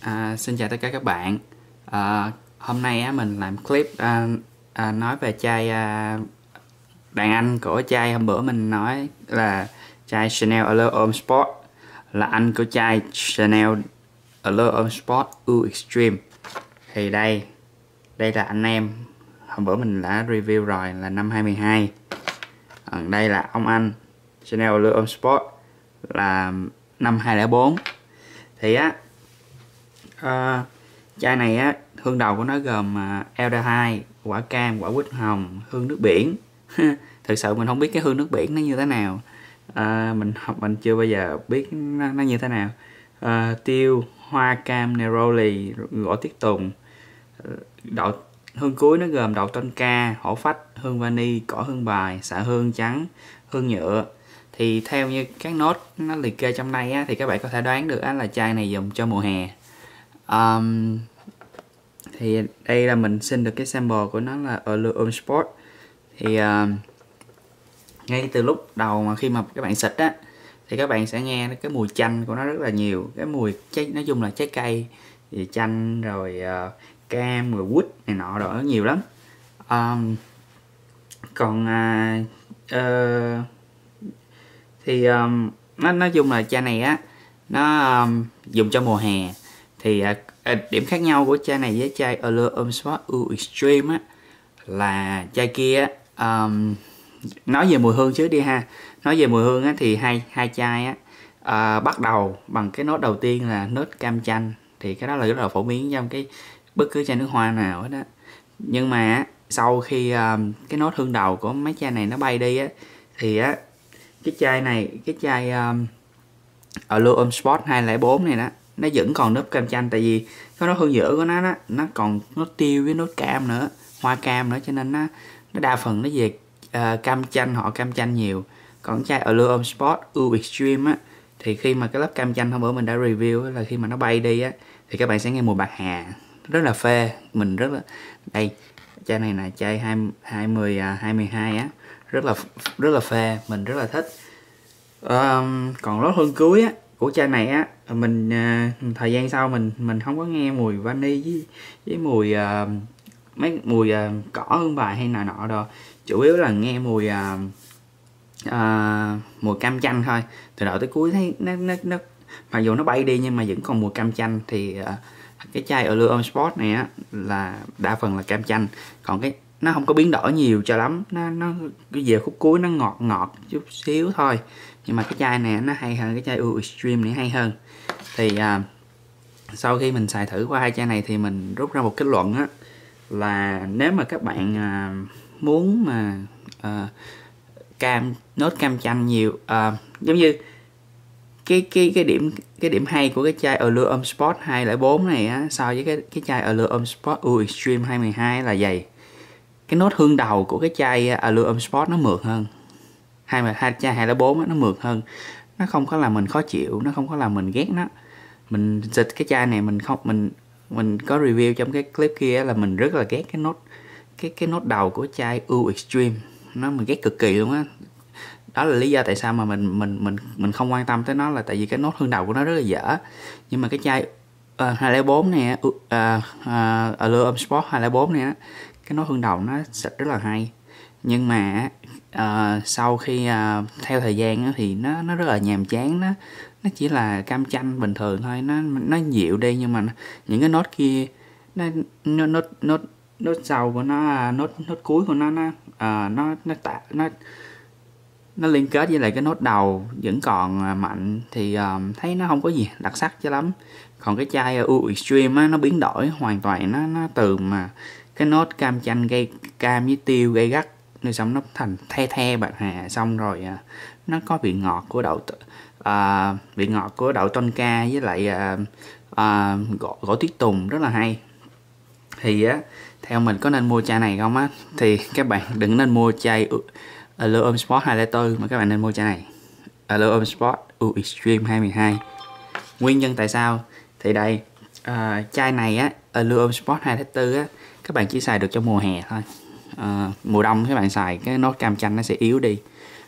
À, xin chào tất cả các bạn. À, hôm nay á, mình làm clip à, à, nói về chai à, đàn anh của chai hôm bữa mình nói là chai Chanel Allure Homme Sport là anh của chai Chanel Allure Homme Sport U Extreme. Thì đây, đây là anh em hôm bữa mình đã review rồi là năm 2012. Còn à, đây là ông anh Chanel Allure Homme Sport là năm 2004 thì á Ờ, chai này á hương đầu của nó gồm à, elder hai quả cam quả quýt hồng hương nước biển. Thực sự mình không biết cái hương nước biển nó như thế nào. À, mình học mình chưa bao giờ biết nó, nó như thế nào. À, tiêu hoa cam neroli gỗ tiết tùng. Đậu hương cuối nó gồm đậu tonka hổ phách hương vani cỏ hương bài xạ hương trắng hương nhựa. Thì theo như các nốt nó liệt kê trong đây á, thì các bạn có thể đoán được á, là chai này dùng cho mùa hè um, thì đây là mình xin được cái sample của nó là Allure Sport. Thì uh, ngay từ lúc đầu mà khi mà các bạn xịt á thì các bạn sẽ nghe cái mùi chanh của nó rất là nhiều. Cái mùi trái nói chung là trái cây thì chanh rồi uh, cam rồi quýt này nọ đó nhiều lắm. Um, còn uh, uh, thì um, nó nói chung là chai này á nó um, dùng cho mùa hè thì à, à, điểm khác nhau của chai này với chai Allure Homme U Extreme á là chai kia um, nói về mùi hương trước đi ha. Nói về mùi hương á thì hai hai chai á à, bắt đầu bằng cái nốt đầu tiên là nốt cam chanh. Thì cái đó là rất là phổ biến trong cái bất cứ chai nước hoa nào hết á. Nhưng mà sau khi um, cái nốt hương đầu của mấy chai này nó bay đi á thì á cái chai này cái chai um, Allure Homme Sport 204 này đó nó vẫn còn nếp cam chanh tại vì cái nốt hương giữa của nó đó, nó còn nốt tiêu với nốt cam nữa hoa cam nữa cho nên nó nó đa phần nó về uh, cam chanh họ cam chanh nhiều. Còn chai Allure Homme Sport U Extreme á thì khi mà cái lớp cam chanh hôm bữa mình đã review là khi mà nó bay đi á thì các bạn sẽ nghe mùi bạc hà. Rất là phê mình rất là đây chai này là chai hai hai mươi à, hai mươi hai á rất là rất là phê mình rất là thích. Um, còn lót hương cuối á của chai này á mình uh, thời gian sau mình mình không có nghe mùi vani với với mùi uh, mấy mùi uh, cỏ hương bài hay nào nọ đâu. Chủ yếu là nghe mùi uh, uh, mùi cam chanh thôi. Từ đầu tới cuối thấy nó nó nó mặc dù nó bay đi nhưng mà vẫn còn mùi cam chanh thì uh, cái chai Allure Homme Sport này á là đa phần là cam chanh. Còn cái nó không có biến đổi nhiều cho lắm. Nó nó cái về khúc cuối nó ngọt ngọt chút xíu thôi. Nhưng mà cái chai này nó hay hơn cái chai U Extreme này hay hơn. Thì à, sau khi mình xài thử qua hai chai này thì mình rút ra một kết luận á là nếu mà các bạn à, muốn mà à, cam nốt cam chanh nhiều à, giống như cái cái cái điểm cái điểm hay của cái chai Allure Om Sport 204 này á, so với cái cái chai Allure Om Sport U Extreme 212 là dày. Cái nốt hương đầu của cái chai à, Allure Om Sport nó mượt hơn. Hai mà, hai chai hai bốn nó mượt hơn. Nó không có làm mình khó chịu, nó không có làm mình ghét nó. Mình xịt cái chai này mình không, mình mình có review trong cái clip kia là mình rất là ghét cái nốt, cái cái nốt đầu của chai U Extreme. Nó mình ghét cực kỳ luôn á đó là lý do tại sao mà mình mình mình mình không quan tâm tới nó là tại vì cái nốt hương đầu của nó rất là dở. Nhưng mà cái chai uh, 204 này uh, uh, Allure Sport 204 này cái nốt hương đầu nó xịt rất là hay. Nhưng mà uh, sau khi uh, theo thời gian thì nó nó rất là nhàm chán nó nó chỉ là cam chanh bình thường thôi nó nó dịu đi nhưng mà những cái nốt kia nó nó nốt nốt nốt sau của nó nốt nốt cuối của nó nó uh, nó nó tạ nó nó liên kết với lại cái nốt đầu vẫn còn à, mạnh thì um, thấy nó không có gì đặc sắc cho lắm. Còn cái chai à, U Extreme á, nó biến đổi hoàn toàn nó nó từ mà cái nốt cam chanh gây cam với tiêu gây gắt rồi xong nó thành the the bạc hà xong rồi à, nó có vị ngọt của đậu à, vị ngọt của đậu tonka với lại à, à, gỗ, gỗ tiết tùng rất là hay. Thì á theo mình có nên mua chai này không á thì các bạn đừng nên mua chai Homme Sport 204 mà các bạn nên mua chai này. Homme Sport U Extreme 212 nguyên nhân tại sao? Thì đây à, chai này á Homme Sport 204 á các bạn chỉ xài được trong mùa hè thôi. À, mùa đông các bạn xài cái nốt cam chanh nó sẽ yếu đi.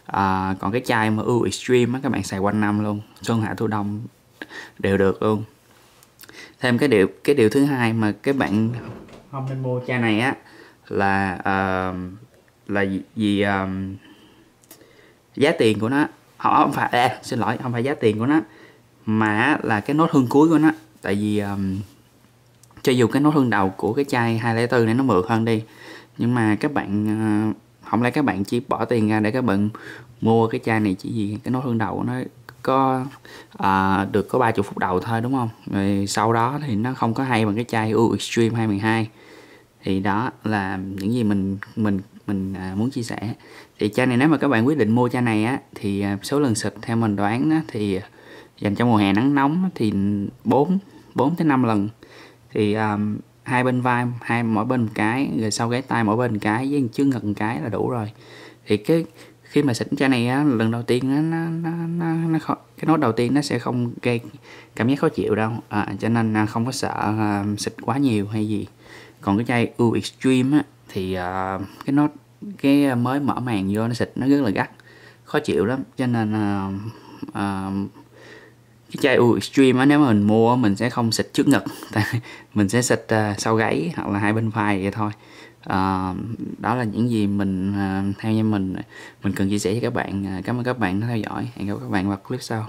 À, còn cái chai mà U Extreme á, các bạn xài quanh năm luôn xuân hạ thu đông đều được luôn. Thêm cái điều cái điều thứ hai mà các bạn không nên mua chai này á. là uh, là vì um, giá tiền của nó. Họ không phải à, xin lỗi không phải giá tiền của nó mà là cái nốt hương cuối của nó. Tại vì um, cho dù cái nốt hương đầu của cái chai 204 này nó mượt hơn đi nhưng mà các bạn uh, không lẽ các bạn chỉ bỏ tiền ra để các bạn mua cái chai này chỉ vì cái nốt hương đầu của nó có à, được có 30 phút đầu thôi đúng không? Rồi sau đó thì nó không có hay bằng cái chai U Extreme 212 thì đó là những gì mình mình mình à, muốn chia sẻ. Thì chai này nếu mà các bạn quyết định mua chai này á thì à, số lần xịt theo mình đoán á, thì à, dành cho mùa hè nắng nóng thì 4 4 tới 5 lần. Thì um, hai bên vai hai mỗi bên một cái rồi sau gáy tay mỗi bên một cái với trước ngực một cái là đủ rồi. Thì cái khi mà xịt chai này á lần đầu tiên á nó nó nó, nó khó, cái nốt đầu tiên nó sẽ không gây cảm giác khó chịu đâu. À, cho nên không có sợ uh, xịt quá nhiều hay gì. Còn cái chai U Extreme á thì uh, cái nó cái mới mở màn vô nó xịt nó rất là gắt khó chịu lắm. Cho nên uh, uh, cái chai U Extreme á nếu mà mình mua mình sẽ không xịt trước ngực. Mình sẽ xịt uh, sau gáy hoặc là hai bên vai vậy thôi. Uh, đó là những gì mình uh, theo như mình mình cần chia sẻ với các bạn. Uh, cảm ơn các bạn đã theo dõi. Hẹn gặp các bạn vào clip sau.